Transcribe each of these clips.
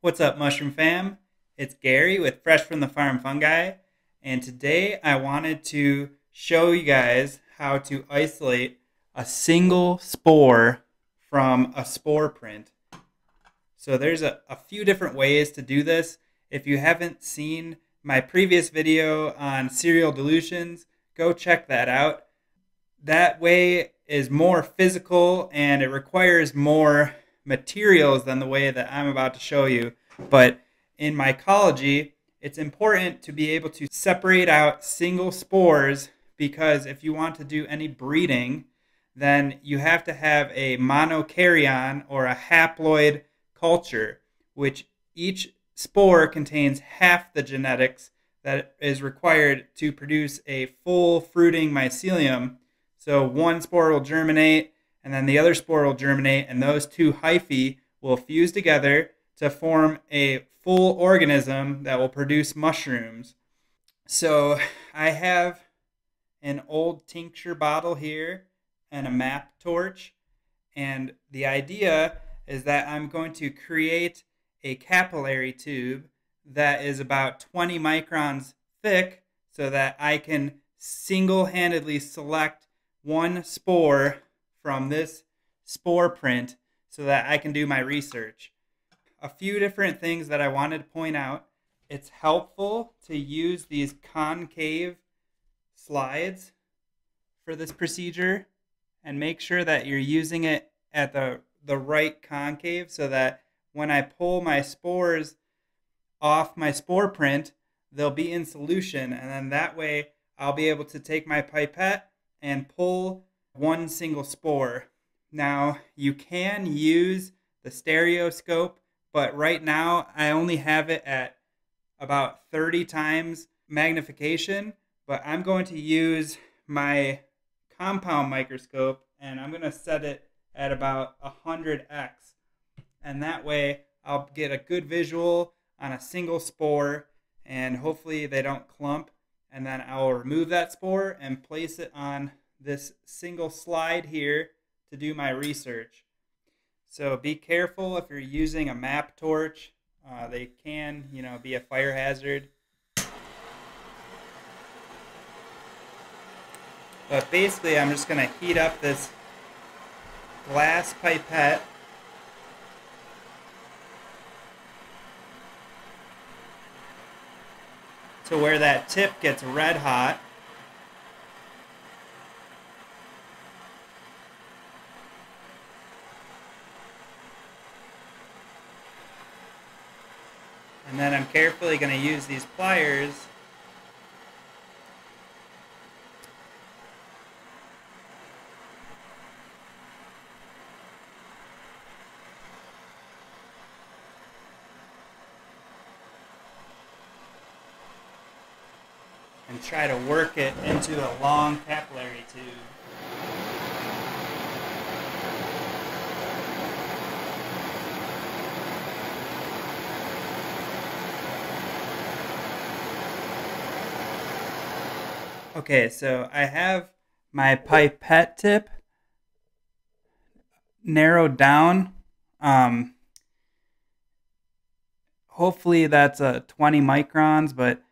What's up, Mushroom Fam? It's Gary with Fresh from the Farm Fungi, and today I wanted to show you guys how to isolate a single spore from a spore print. So there's a, a few different ways to do this. If you haven't seen my previous video on serial dilutions, go check that out. That way is more physical and it requires more materials than the way that I'm about to show you. But in mycology, it's important to be able to separate out single spores because if you want to do any breeding, then you have to have a monokaryon or a haploid culture, which each spore contains half the genetics that is required to produce a full fruiting mycelium. So one spore will germinate, and then the other spore will germinate, and those two hyphae will fuse together to form a full organism that will produce mushrooms. So I have an old tincture bottle here and a MAPP torch. And the idea is that I'm going to create a capillary tube that is about 20 microns thick so that I can single handedly select one spore from this spore print so that I can do my research. A few different things that I wanted to point out. It's helpful to use these concave slides for this procedure and make sure that you're using it at the, the right concave so that when I pull my spores off my spore print, they'll be in solution. And then that way I'll be able to take my pipette and pull one single spore. Now you can use the stereoscope, but right now I only have it at about 30 times magnification, but I'm going to use my compound microscope and I'm going to set it at about 100x. And that way I'll get a good visual on a single spore and hopefully they don't clump. And then I'll remove that spore and place it on this single slide here to do my research. So be careful if you're using a MAPP torch. Uh, they can, you know, be a fire hazard. But basically, I'm just going to heat up this glass pipette to where that tip gets red hot. And then I'm carefully going to use these pliers and try to work it into a long capillary tube. Okay, so I have my pipette tip narrowed down. Um, hopefully that's a 20 microns, but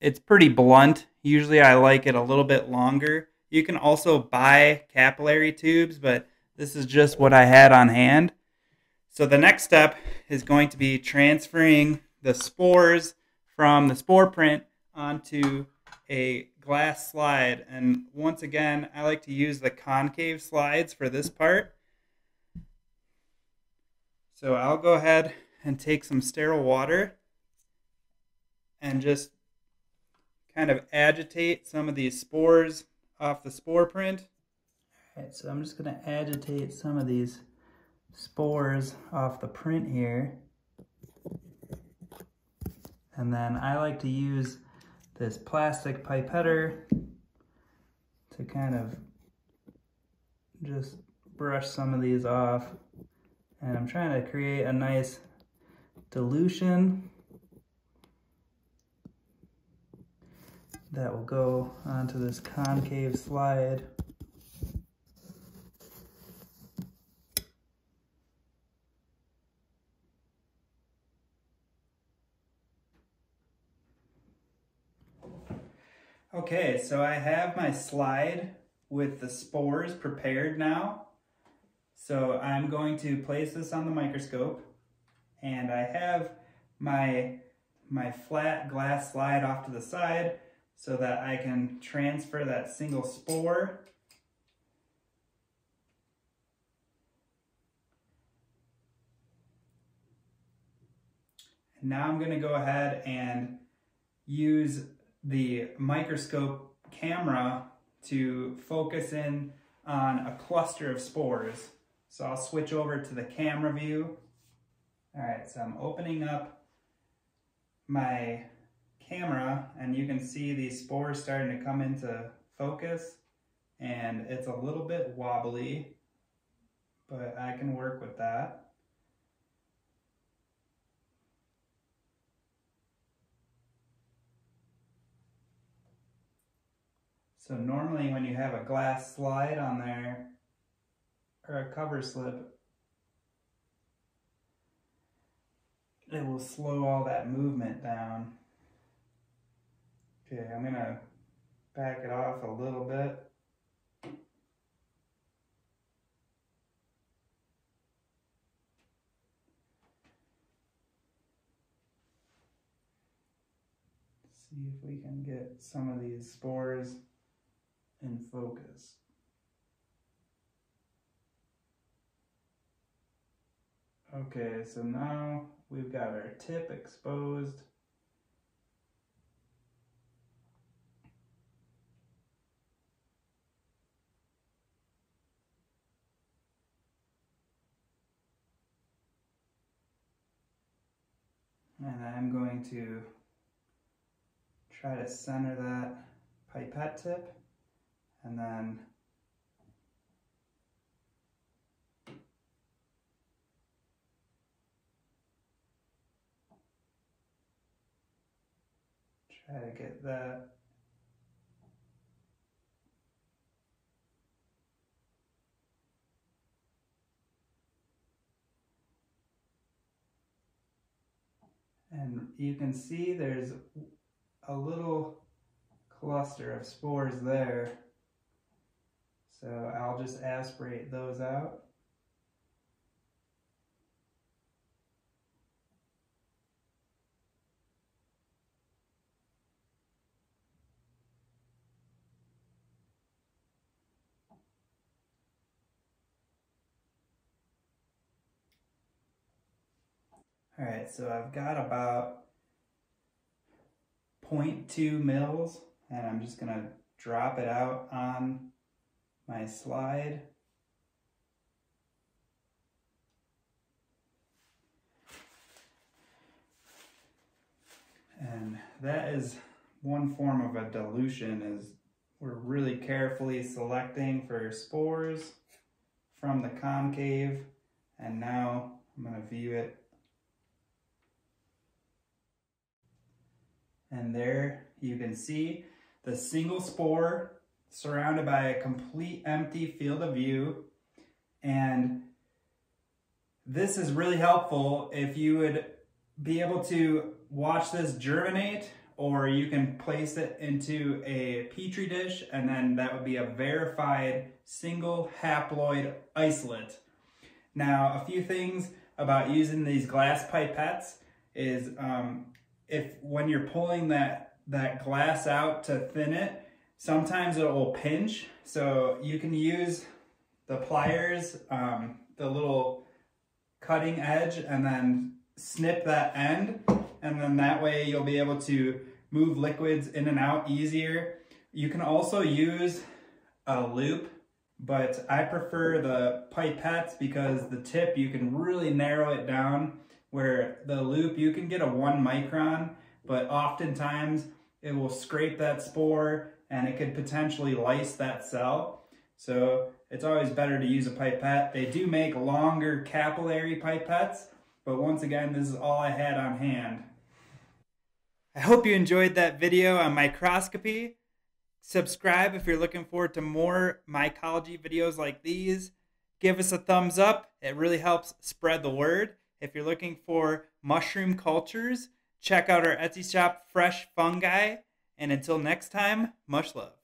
it's pretty blunt. Usually I like it a little bit longer. You can also buy capillary tubes, but this is just what I had on hand. So the next step is going to be transferring the spores from the spore print onto a glass slide. And once again, I like to use the concave slides for this part. So I'll go ahead and take some sterile water and just kind of agitate some of these spores off the spore print. All right, so I'm just gonna agitate some of these spores off the print here. And then I like to use this plastic pipetter to kind of just brush some of these off. And I'm trying to create a nice dilution that will go onto this concave slide. Okay, so I have my slide with the spores prepared now. So I'm going to place this on the microscope and I have my, my flat glass slide off to the side so that I can transfer that single spore Now I'm gonna go ahead and use the microscope camera to focus in on a cluster of spores. So I'll switch over to the camera view. All right, so I'm opening up my camera and you can see these spores starting to come into focus and it's a little bit wobbly, but I can work with that. So normally when you have a glass slide on there, or a cover slip, it will slow all that movement down. Okay, I'm gonna back it off a little bit. See if we can get some of these spores in focus. Okay, so now we've got our tip exposed. And I'm going to try to center that pipette tip and then try to get that and you can see there's a little cluster of spores there so I'll just aspirate those out. All right, so I've got about 0.2 mils and I'm just gonna drop it out on my slide. And that is one form of a dilution is we're really carefully selecting for spores from the concave. And now I'm gonna view it. And there you can see the single spore surrounded by a complete empty field of view. And this is really helpful if you would be able to watch this germinate or you can place it into a petri dish and then that would be a verified single haploid isolate. Now, a few things about using these glass pipettes is um, if when you're pulling that, that glass out to thin it, Sometimes it will pinch, so you can use the pliers, um, the little cutting edge, and then snip that end, and then that way you'll be able to move liquids in and out easier. You can also use a loop, but I prefer the pipettes because the tip, you can really narrow it down where the loop, you can get a one micron, but oftentimes it will scrape that spore and it could potentially lyse that cell. So it's always better to use a pipette. They do make longer capillary pipettes, but once again, this is all I had on hand. I hope you enjoyed that video on microscopy. Subscribe if you're looking forward to more mycology videos like these. Give us a thumbs up. It really helps spread the word. If you're looking for mushroom cultures, check out our Etsy shop, Fresh Fungi. And until next time, much love.